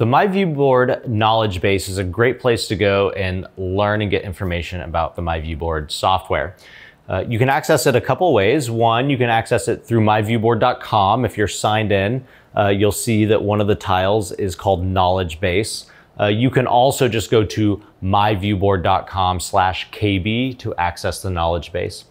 The MyViewBoard knowledge base is a great place to go and learn and get information about the MyViewBoard software. Uh, you can access it a couple ways. One, you can access it through myviewboard.com. If you're signed in, uh, you'll see that one of the tiles is called knowledge base. Uh, you can also just go to myviewboard.com slash KB to access the knowledge base.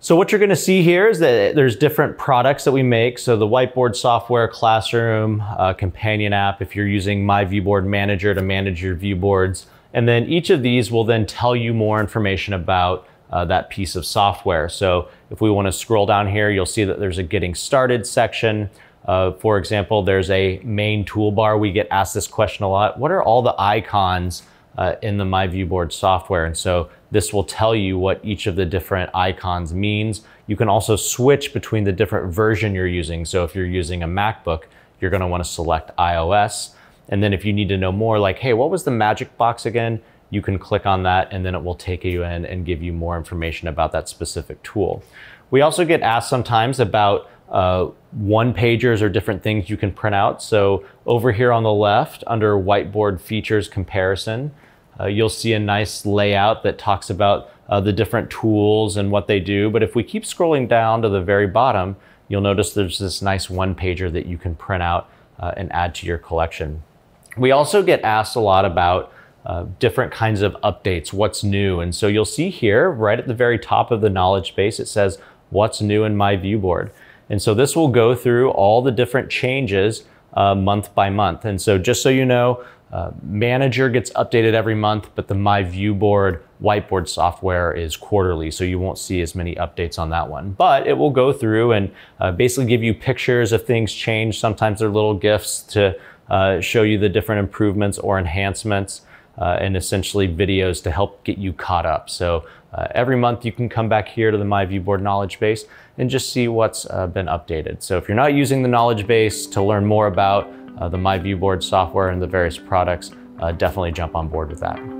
So what you're gonna see here is that there's different products that we make. So the whiteboard software, classroom, uh, companion app, if you're using MyViewBoard Manager to manage your viewboards. And then each of these will then tell you more information about uh, that piece of software. So if we want to scroll down here, you'll see that there's a getting started section. Uh, for example, there's a main toolbar. We get asked this question a lot. What are all the icons uh, in the MyViewBoard software? And so this will tell you what each of the different icons means. You can also switch between the different version you're using. So if you're using a MacBook, you're going to want to select iOS. And then if you need to know more, like, hey, what was the magic box again? you can click on that and then it will take you in and give you more information about that specific tool. We also get asked sometimes about uh, one pagers or different things you can print out. So over here on the left under whiteboard features comparison, uh, you'll see a nice layout that talks about uh, the different tools and what they do. But if we keep scrolling down to the very bottom, you'll notice there's this nice one pager that you can print out uh, and add to your collection. We also get asked a lot about uh, different kinds of updates, what's new. And so you'll see here, right at the very top of the knowledge base, it says, what's new in MyViewBoard. And so this will go through all the different changes uh, month by month. And so just so you know, uh, Manager gets updated every month, but the My MyViewBoard whiteboard software is quarterly, so you won't see as many updates on that one. But it will go through and uh, basically give you pictures of things change. Sometimes they're little GIFs to uh, show you the different improvements or enhancements uh, and essentially videos to help get you caught up. So uh, every month you can come back here to the My MyViewBoard knowledge base and just see what's uh, been updated. So if you're not using the knowledge base to learn more about the MyViewBoard software and the various products, uh, definitely jump on board with that.